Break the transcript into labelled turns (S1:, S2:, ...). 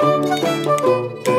S1: Música